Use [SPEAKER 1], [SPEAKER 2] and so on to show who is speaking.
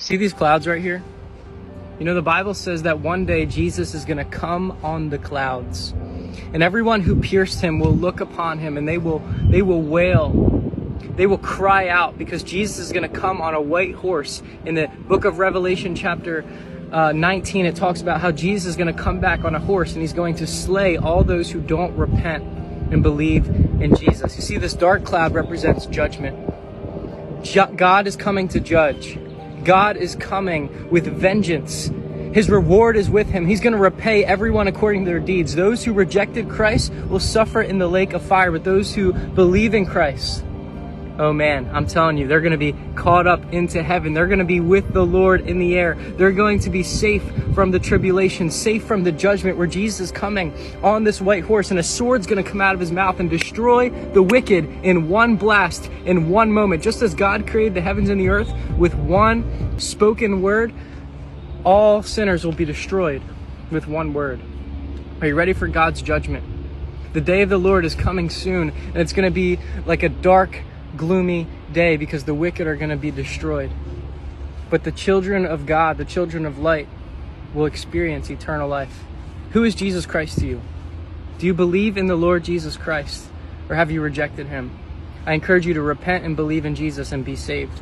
[SPEAKER 1] See these clouds right here? You know, the Bible says that one day Jesus is going to come on the clouds. And everyone who pierced him will look upon him and they will they will wail. They will cry out because Jesus is going to come on a white horse. In the book of Revelation chapter uh, 19 it talks about how Jesus is going to come back on a horse and he's going to slay all those who don't repent and believe in Jesus. You see this dark cloud represents judgment. Ju- God is coming to judge. God is coming with vengeance. His reward is with him. He's going to repay everyone according to their deeds. Those who rejected Christ will suffer in the lake of fire, but those who believe in Christ, oh man, I'm telling you, they're going to be caught up into heaven. They're going to be with the Lord in the air. They're going to be safe from the tribulation, safe from the judgment where Jesus is coming on this white horse and a sword's going to come out of his mouth and destroy the wicked in one blast, in one moment. Just as God created the heavens and the earth with one spoken word, all sinners will be destroyed with one word. Are you ready for God's judgment? The day of the Lord is coming soon, and it's going to be like a dark, gloomy day because the wicked are going to be destroyed. But the children of God, the children of light, will experience eternal life. Who is Jesus Christ to you? Do you believe in the Lord Jesus Christ, or have you rejected him? I encourage you to repent and believe in Jesus and be saved.